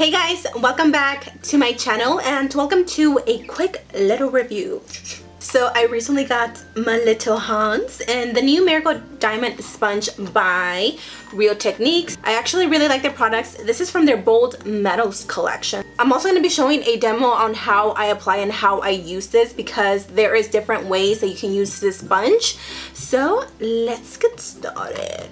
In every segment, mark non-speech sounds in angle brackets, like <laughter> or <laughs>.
Hey guys, welcome back to my channel and welcome to a quick little review. So I recently got my little Hans and the new Miracle Diamond Sponge by Real Techniques. I actually really like their products. This is from their Bold Metals collection. I'm also going to be showing a demo on how I apply and how I use this because there is different ways that you can use this sponge. So let's get started.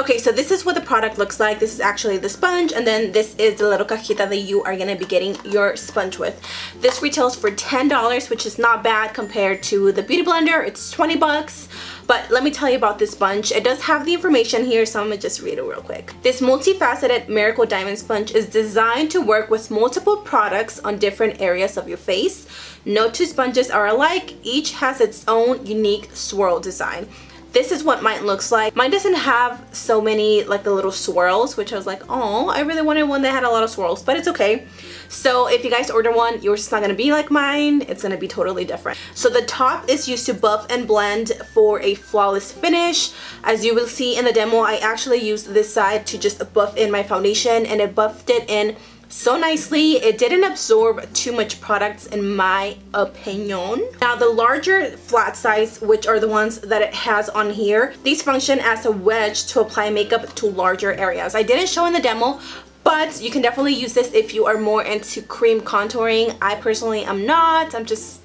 Okay, so this is what the product looks like. This is actually the sponge and then this is the little cajita that you are to be getting your sponge with. This retails for $10, which is not bad compared to the Beauty Blender. It's 20 bucks. But let me tell you about this sponge. It does have the information here, so I'm to just read it real quick. This multifaceted Miracle Diamond Sponge is designed to work with multiple products on different areas of your face. No two sponges are alike. Each has its own unique swirl design this is what mine looks like. Mine doesn't have so many like the little swirls which I was like oh I really wanted one that had a lot of swirls but it's okay. So if you guys order one yours is not gonna be like mine. It's gonna be totally different. So the top is used to buff and blend for a flawless finish. As you will see in the demo I actually used this side to just buff in my foundation and it buffed it in so nicely. It didn't absorb too much products in my opinion. Now the larger flat size, which are the ones that it has on here, these function as a wedge to apply makeup to larger areas. I didn't show in the demo, but you can definitely use this if you are more into cream contouring. I personally am not. I'm just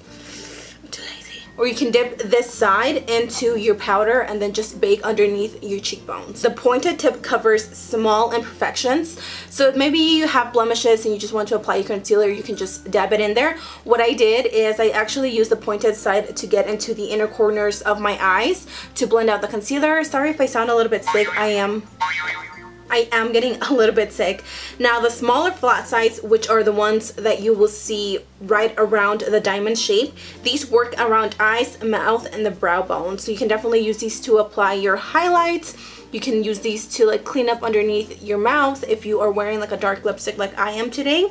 or you can dip this side into your powder and then just bake underneath your cheekbones. The pointed tip covers small imperfections. So maybe you have blemishes and you just want to apply your concealer, you can just dab it in there. What I did is I actually used the pointed side to get into the inner corners of my eyes to blend out the concealer. Sorry if I sound a little bit sick. I am I am getting <laughs> a little bit sick. Now the smaller flat sides, which are the ones that you will see right around the diamond shape, these work around eyes, mouth, and the brow bone. So you can definitely use these to apply your highlights. You can use these to like clean up underneath your mouth if you are wearing like a dark lipstick like I am today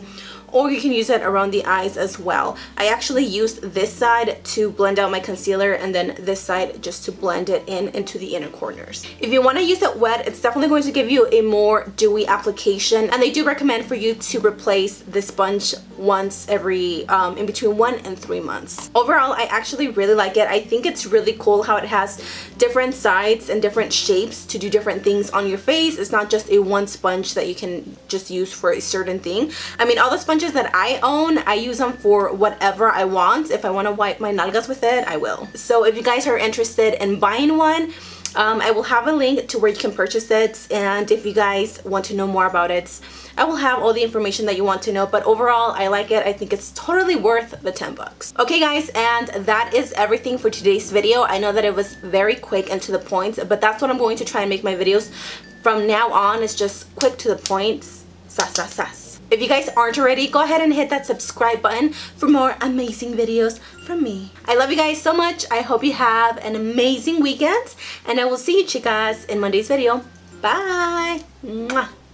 or you can use it around the eyes as well. I actually used this side to blend out my concealer and then this side just to blend it in into the inner corners. If you want to use it wet, it's definitely going to give you a more dewy application and they do recommend for you to replace the sponge once every, um, in between one and three months. Overall, I actually really like it. I think it's really cool how it has different sides and different shapes to do different things on your face. It's not just a one sponge that you can just use for a certain thing. I mean, all the sponges sponges that I own, I use them for whatever I want. If I want to wipe my nalgas with it, I will. So if you guys are interested in buying one, um, I will have a link to where you can purchase it and if you guys want to know more about it I will have all the information that you want to know but overall I like it. I think it's totally worth the 10 bucks. Okay guys and that is everything for today's video. I know that it was very quick and to the point but that's what I'm going to try and make my videos from now on it's just quick to the point. Sass sass sass if you guys aren't already, go ahead and hit that subscribe button for more amazing videos from me. I love you guys so much. I hope you have an amazing weekend. And I will see you chicas in Monday's video. Bye! Mwah.